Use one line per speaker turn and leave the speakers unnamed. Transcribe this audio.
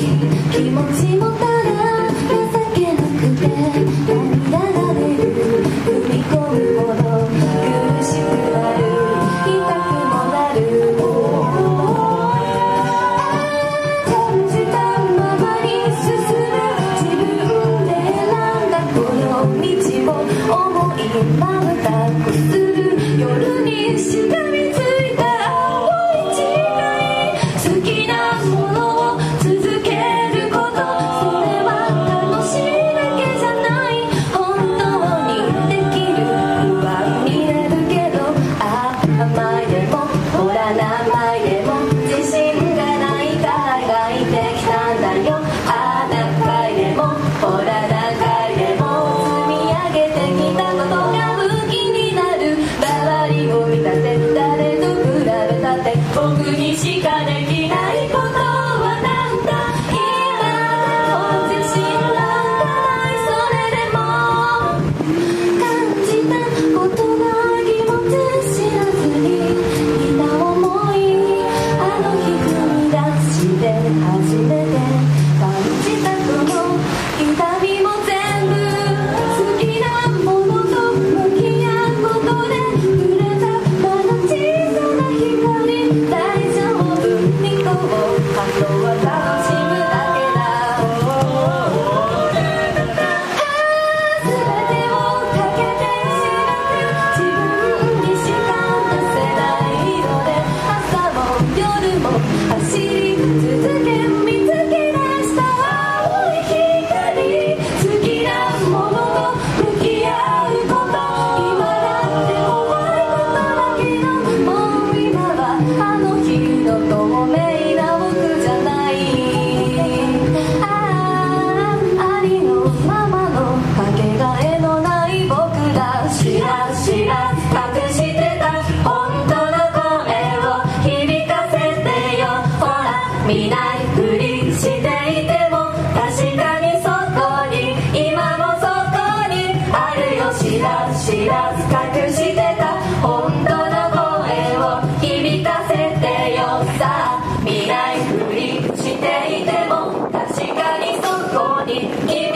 Thank you. 何枚も自信がないからがいてきたんだよ。あ何回でもほら何回でも積み上げてきたことが武器になる。周りを見たって誰と比べたって僕にしかできない。on your own. it,